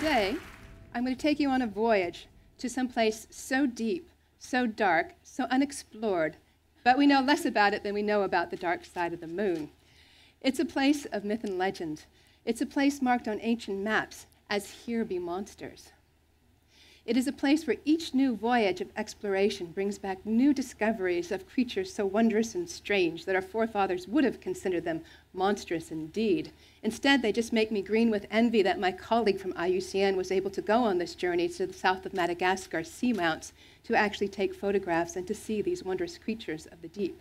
Today, I'm going to take you on a voyage to some place so deep, so dark, so unexplored, but we know less about it than we know about the dark side of the moon. It's a place of myth and legend. It's a place marked on ancient maps as Here Be Monsters. It is a place where each new voyage of exploration brings back new discoveries of creatures so wondrous and strange that our forefathers would have considered them monstrous indeed. Instead, they just make me green with envy that my colleague from IUCN was able to go on this journey to the south of Madagascar seamounts to actually take photographs and to see these wondrous creatures of the deep.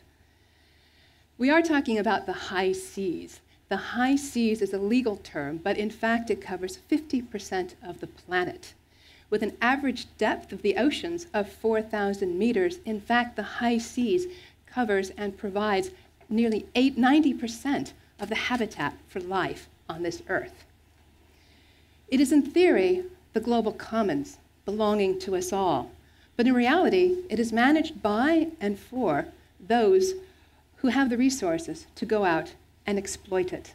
We are talking about the high seas. The high seas is a legal term, but in fact, it covers 50% of the planet. With an average depth of the oceans of 4,000 meters, in fact, the high seas covers and provides nearly 8, 90% of the habitat for life on this earth. It is, in theory, the global commons belonging to us all, but in reality, it is managed by and for those who have the resources to go out and exploit it.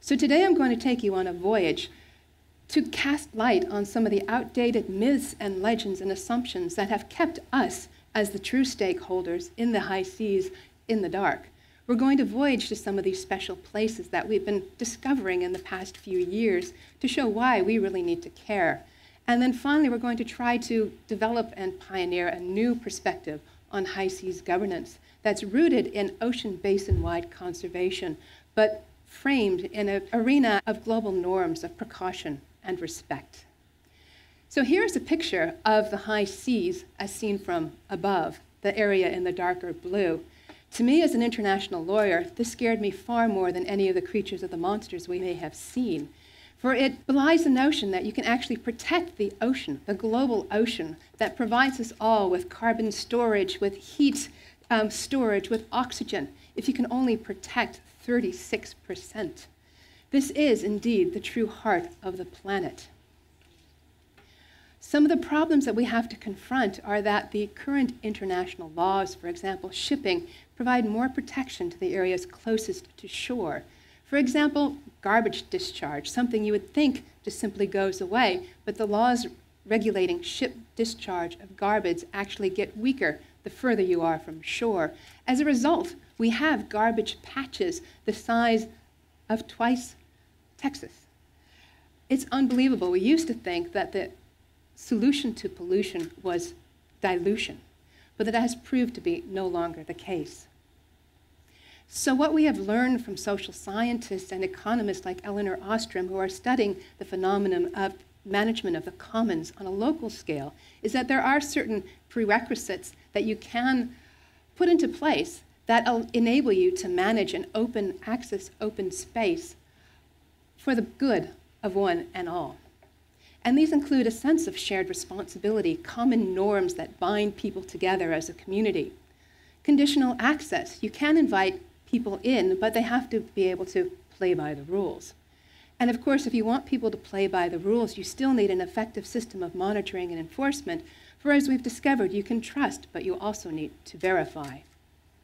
So today I'm going to take you on a voyage to cast light on some of the outdated myths and legends and assumptions that have kept us as the true stakeholders in the high seas in the dark. We're going to voyage to some of these special places that we've been discovering in the past few years to show why we really need to care. And then finally, we're going to try to develop and pioneer a new perspective on high seas governance that's rooted in ocean basin wide conservation, but framed in an arena of global norms of precaution and respect. So here's a picture of the high seas as seen from above, the area in the darker blue. To me, as an international lawyer, this scared me far more than any of the creatures or the monsters we may have seen. For it belies the notion that you can actually protect the ocean, the global ocean, that provides us all with carbon storage, with heat um, storage, with oxygen, if you can only protect 36%. This is indeed the true heart of the planet. Some of the problems that we have to confront are that the current international laws, for example, shipping, provide more protection to the areas closest to shore. For example, garbage discharge, something you would think just simply goes away, but the laws regulating ship discharge of garbage actually get weaker the further you are from shore. As a result, we have garbage patches the size of twice Texas. It's unbelievable. We used to think that the solution to pollution was dilution, but that has proved to be no longer the case. So, what we have learned from social scientists and economists like Elinor Ostrom, who are studying the phenomenon of management of the commons on a local scale, is that there are certain prerequisites that you can put into place that will enable you to manage an open access, open space for the good of one and all. And these include a sense of shared responsibility, common norms that bind people together as a community. Conditional access. You can invite people in, but they have to be able to play by the rules. And of course, if you want people to play by the rules, you still need an effective system of monitoring and enforcement. For as we've discovered, you can trust, but you also need to verify.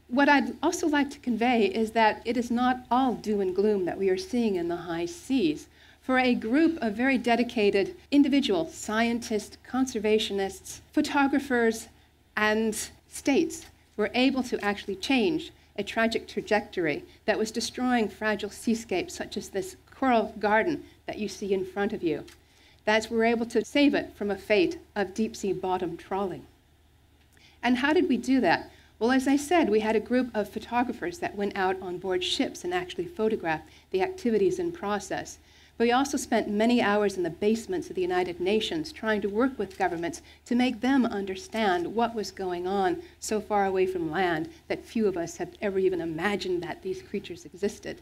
What I'd also like to convey is that it is not all doom and gloom that we are seeing in the high seas. For a group of very dedicated individuals, scientists, conservationists, photographers, and states were able to actually change a tragic trajectory that was destroying fragile seascapes such as this coral garden that you see in front of you. That's we're able to save it from a fate of deep sea bottom trawling. And how did we do that? Well, as I said, we had a group of photographers that went out on board ships and actually photographed the activities in process. But we also spent many hours in the basements of the United Nations trying to work with governments to make them understand what was going on so far away from land that few of us have ever even imagined that these creatures existed.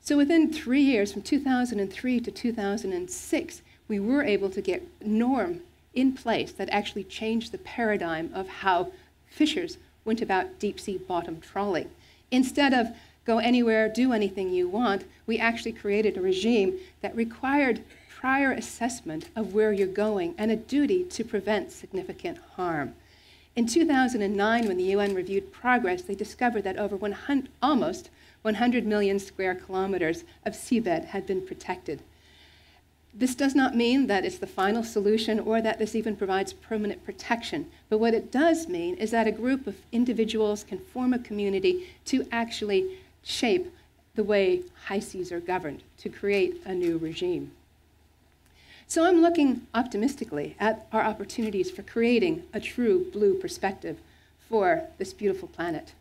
So within three years, from 2003 to 2006, we were able to get norm in place that actually changed the paradigm of how fishers went about deep sea bottom trawling. Instead of go anywhere, do anything you want, we actually created a regime that required prior assessment of where you're going and a duty to prevent significant harm. In 2009, when the UN reviewed progress, they discovered that over 100, almost 100 million square kilometers of seabed had been protected. This does not mean that it's the final solution or that this even provides permanent protection, but what it does mean is that a group of individuals can form a community to actually shape the way high seas are governed, to create a new regime. So I'm looking optimistically at our opportunities for creating a true blue perspective for this beautiful planet.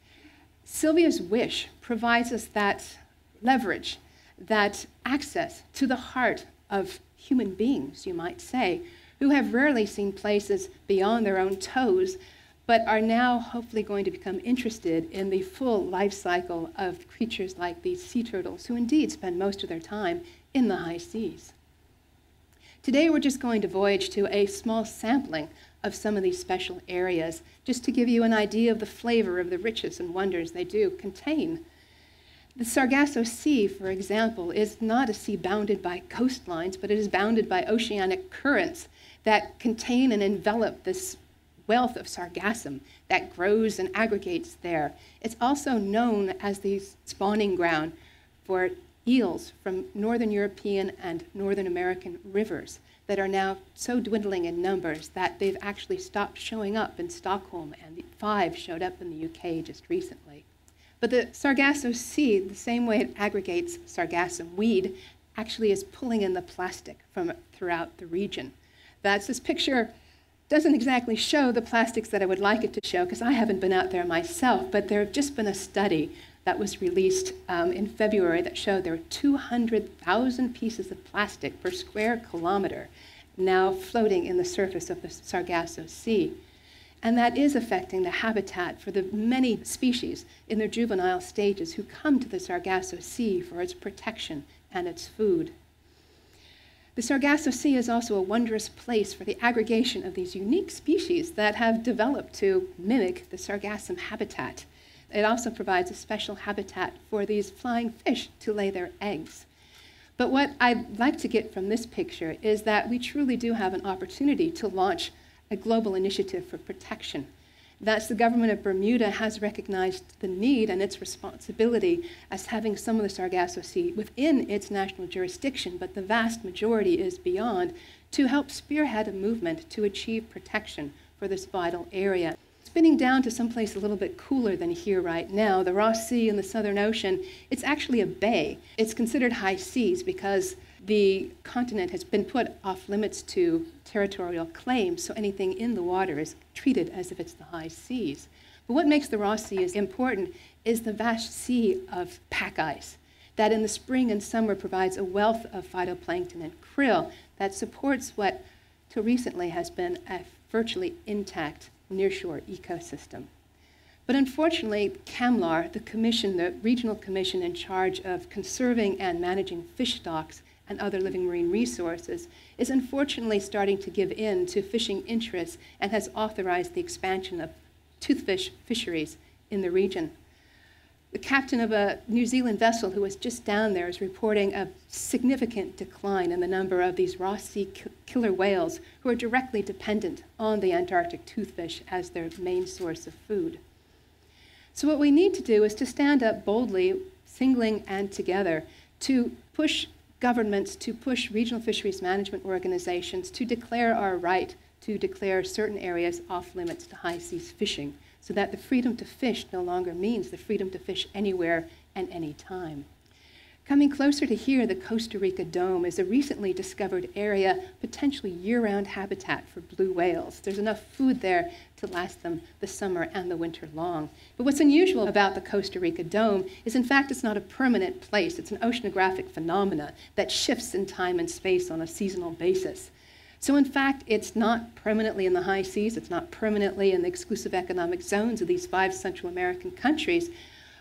Sylvia's wish provides us that leverage, that access to the heart of human beings, you might say, who have rarely seen places beyond their own toes, but are now hopefully going to become interested in the full life cycle of creatures like these sea turtles, who indeed spend most of their time in the high seas. Today, we're just going to voyage to a small sampling of some of these special areas, just to give you an idea of the flavor of the riches and wonders they do contain. The Sargasso Sea, for example, is not a sea bounded by coastlines, but it is bounded by oceanic currents that contain and envelop this wealth of sargassum that grows and aggregates there. It's also known as the spawning ground for eels from northern European and northern American rivers that are now so dwindling in numbers that they've actually stopped showing up in Stockholm, and five showed up in the UK just recently. But the Sargasso Sea, the same way it aggregates sargassum weed, actually is pulling in the plastic from throughout the region. That's this picture doesn't exactly show the plastics that I would like it to show because I haven't been out there myself, but there have just been a study that was released um, in February that showed there were 200,000 pieces of plastic per square kilometer now floating in the surface of the Sargasso Sea. And that is affecting the habitat for the many species in their juvenile stages who come to the Sargasso Sea for its protection and its food. The Sargasso Sea is also a wondrous place for the aggregation of these unique species that have developed to mimic the sargassum habitat. It also provides a special habitat for these flying fish to lay their eggs. But what I'd like to get from this picture is that we truly do have an opportunity to launch a global initiative for protection. That's the government of Bermuda has recognized the need and its responsibility as having some of the Sargasso Sea within its national jurisdiction, but the vast majority is beyond, to help spearhead a movement to achieve protection for this vital area spinning down to someplace a little bit cooler than here right now, the Ross Sea in the Southern Ocean, it's actually a bay. It's considered high seas because the continent has been put off limits to territorial claims, so anything in the water is treated as if it's the high seas. But what makes the Ross Sea important is the vast sea of pack ice that in the spring and summer provides a wealth of phytoplankton and krill that supports what till recently has been a virtually intact nearshore ecosystem. But unfortunately, CCAMLR, the commission, the regional commission in charge of conserving and managing fish stocks and other living marine resources, is unfortunately starting to give in to fishing interests and has authorized the expansion of toothfish fisheries in the region. The captain of a New Zealand vessel who was just down there is reporting a significant decline in the number of these Ross Sea killer whales who are directly dependent on the Antarctic toothfish as their main source of food. So, what we need to do is to stand up boldly, singling and together, to push governments, to push regional fisheries management organizations to declare our right to declare certain areas off limits to high seas fishing so that the freedom to fish no longer means the freedom to fish anywhere and any time. Coming closer to here, the Costa Rica Dome is a recently discovered area, potentially year round habitat for blue whales. There's enough food there to last them the summer and the winter long. But what's unusual about the Costa Rica Dome is, in fact, it's not a permanent place. It's an oceanographic phenomena that shifts in time and space on a seasonal basis. So, in fact, it's not permanently in the high seas, it's not permanently in the exclusive economic zones of these five Central American countries,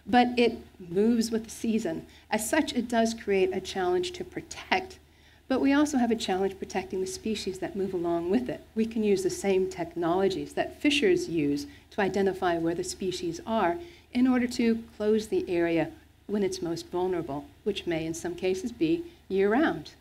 but it moves with the season. As such, it does create a challenge to protect, but we also have a challenge protecting the species that move along with it. We can use the same technologies that fishers use to identify where the species are in order to close the area when it's most vulnerable, which may in some cases be year round.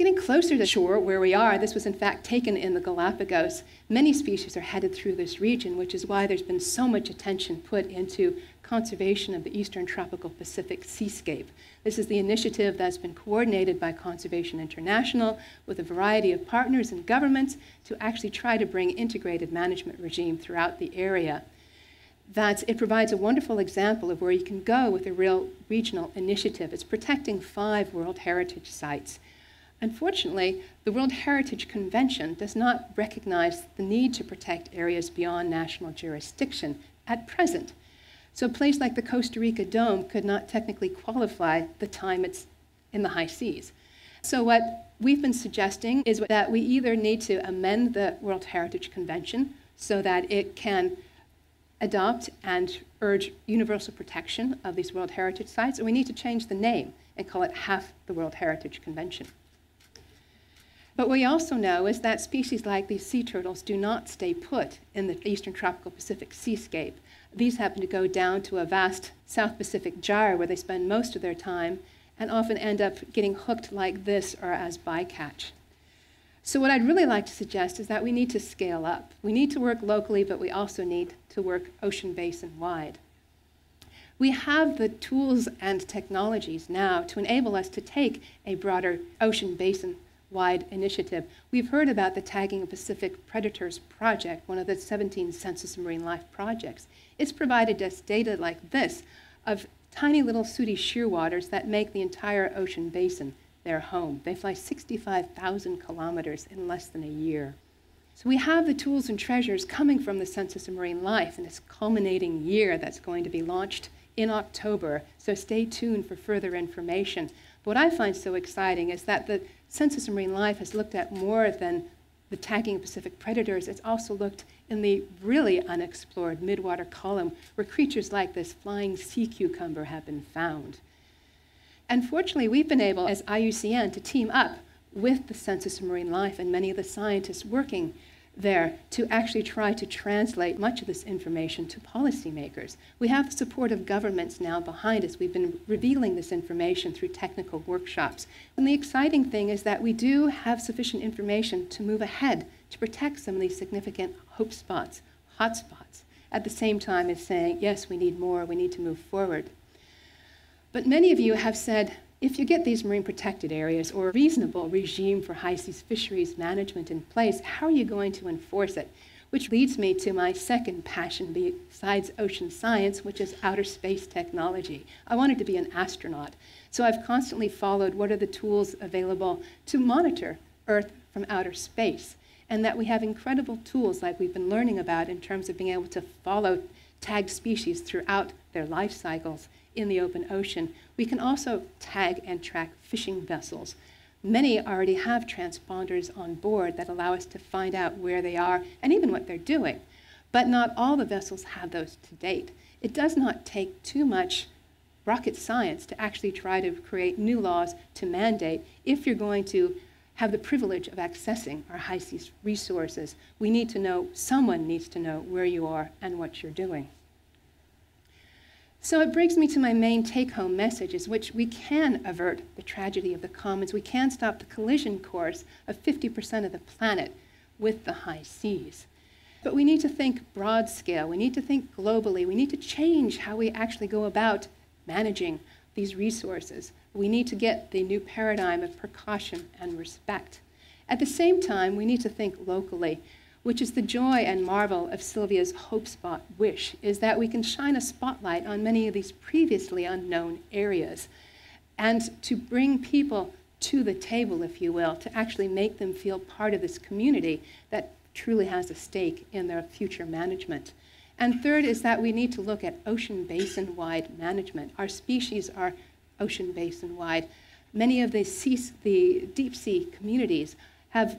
Getting closer to shore where we are, this was in fact taken in the Galapagos. Many species are headed through this region, which is why there's been so much attention put into conservation of the eastern tropical Pacific seascape. This is the initiative that's been coordinated by Conservation International with a variety of partners and governments to actually try to bring integrated management regime throughout the area that it provides a wonderful example of where you can go with a real regional initiative. It's protecting five World Heritage sites. Unfortunately, the World Heritage Convention does not recognize the need to protect areas beyond national jurisdiction at present. So a place like the Costa Rica Dome could not technically qualify the time it's in the high seas. So what we've been suggesting is that we either need to amend the World Heritage Convention so that it can adopt and urge universal protection of these World Heritage Sites, or we need to change the name and call it half the World Heritage Convention. But what we also know is that species like these sea turtles do not stay put in the eastern tropical Pacific seascape. These happen to go down to a vast South Pacific gyre where they spend most of their time and often end up getting hooked like this or as bycatch. So, what I'd really like to suggest is that we need to scale up. We need to work locally, but we also need to work ocean basin wide. We have the tools and technologies now to enable us to take a broader ocean basin wide initiative. We've heard about the Tagging Pacific Predators Project, one of the 17 Census of Marine Life projects. It's provided us data like this of tiny little sooty shearwaters that make the entire ocean basin their home. They fly 65,000 kilometers in less than a year. So we have the tools and treasures coming from the Census of Marine Life in this culminating year that's going to be launched in October. So stay tuned for further information. But what I find so exciting is that the Census of Marine Life has looked at more than the tagging of Pacific predators. It's also looked in the really unexplored midwater column where creatures like this flying sea cucumber have been found. And fortunately, we've been able, as IUCN, to team up with the Census of Marine Life and many of the scientists working there to actually try to translate much of this information to policymakers. We have the support of governments now behind us. We've been revealing this information through technical workshops. And the exciting thing is that we do have sufficient information to move ahead to protect some of these significant hope spots, hotspots, at the same time as saying, yes, we need more, we need to move forward. But many of you have said, if you get these marine protected areas or a reasonable regime for high seas fisheries management in place, how are you going to enforce it? Which leads me to my second passion besides ocean science, which is outer space technology. I wanted to be an astronaut, so I've constantly followed what are the tools available to monitor Earth from outer space, and that we have incredible tools like we've been learning about in terms of being able to follow tagged species throughout their life cycles in the open ocean. We can also tag and track fishing vessels. Many already have transponders on board that allow us to find out where they are and even what they're doing. But not all the vessels have those to date. It does not take too much rocket science to actually try to create new laws to mandate if you're going to have the privilege of accessing our high seas resources. We need to know, someone needs to know where you are and what you're doing. So it brings me to my main take home message is which we can avert the tragedy of the commons. We can stop the collision course of 50% of the planet with the high seas. But we need to think broad scale. We need to think globally. We need to change how we actually go about managing these resources. We need to get the new paradigm of precaution and respect. At the same time, we need to think locally which is the joy and marvel of Sylvia's Hope Spot wish, is that we can shine a spotlight on many of these previously unknown areas and to bring people to the table, if you will, to actually make them feel part of this community that truly has a stake in their future management. And third is that we need to look at ocean basin wide management. Our species are ocean basin wide. Many of the, sea, the deep sea communities have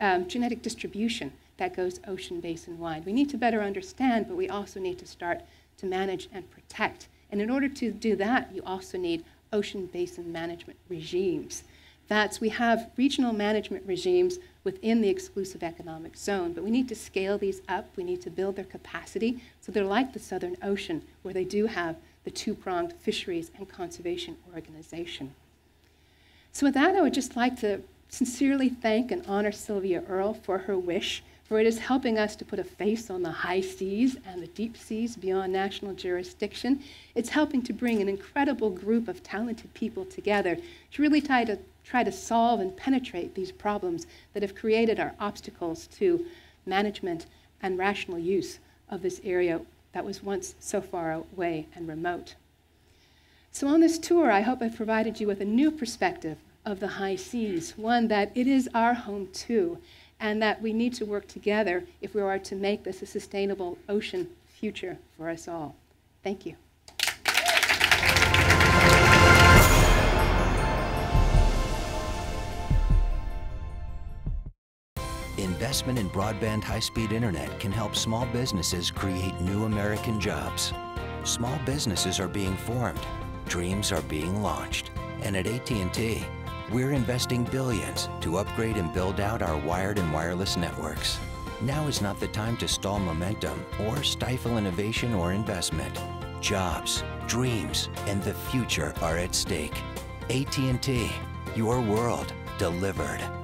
um, genetic distribution that goes ocean basin wide. We need to better understand, but we also need to start to manage and protect. And in order to do that, you also need ocean basin management regimes. That's, we have regional management regimes within the exclusive economic zone, but we need to scale these up. We need to build their capacity so they're like the Southern Ocean, where they do have the two-pronged fisheries and conservation organization. So with that, I would just like to sincerely thank and honor Sylvia Earle for her wish, for it is helping us to put a face on the high seas and the deep seas beyond national jurisdiction. It's helping to bring an incredible group of talented people together to really try to, try to solve and penetrate these problems that have created our obstacles to management and rational use of this area that was once so far away and remote. So, on this tour, I hope I've provided you with a new perspective of the high seas, one that it is our home too, and that we need to work together if we are to make this a sustainable ocean future for us all. Thank you. Investment in broadband high-speed internet can help small businesses create new American jobs. Small businesses are being formed, dreams are being launched, and at AT&T, we're investing billions to upgrade and build out our wired and wireless networks. Now is not the time to stall momentum or stifle innovation or investment. Jobs, dreams, and the future are at stake. AT&T, your world delivered.